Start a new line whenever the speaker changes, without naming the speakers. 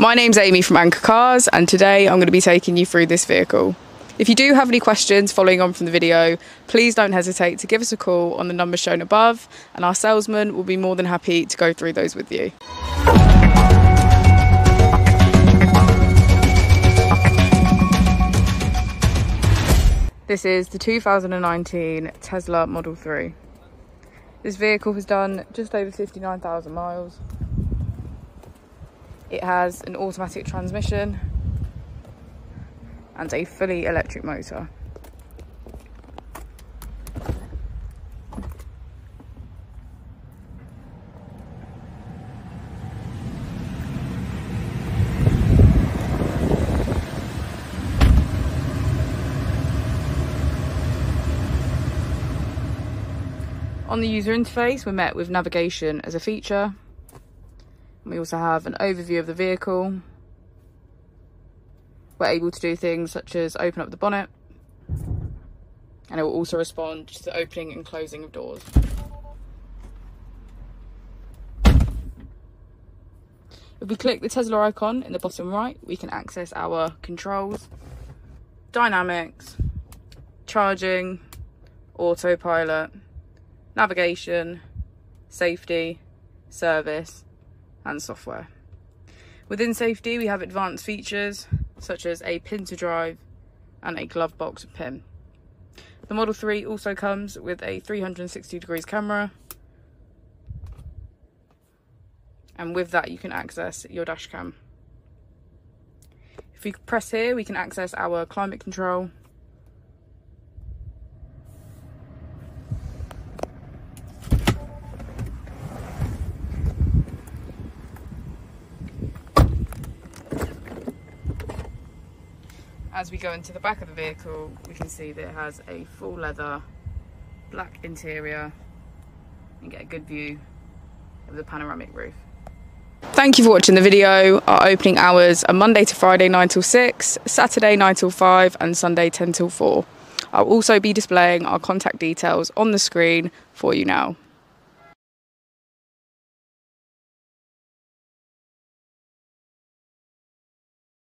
My name's Amy from Anchor Cars and today I'm going to be taking you through this vehicle. If you do have any questions following on from the video, please don't hesitate to give us a call on the number shown above and our salesman will be more than happy to go through those with you. This is the 2019 Tesla Model 3. This vehicle has done just over 59,000 miles. It has an automatic transmission and a fully electric motor. On the user interface, we're met with navigation as a feature. We also have an overview of the vehicle. We're able to do things such as open up the bonnet. And it will also respond to the opening and closing of doors. If we click the Tesla icon in the bottom right, we can access our controls, dynamics, charging, autopilot, navigation, safety, service, and software. Within safety, we have advanced features such as a pin to drive and a glove box pin. The Model 3 also comes with a 360 degrees camera. And with that, you can access your dash cam. If we press here, we can access our climate control, as we go into the back of the vehicle we can see that it has a full leather black interior and get a good view of the panoramic roof. Thank you for watching the video. Our opening hours are Monday to Friday 9 till 6, Saturday 9 till 5 and Sunday 10 till 4. I'll also be displaying our contact details on the screen for you now.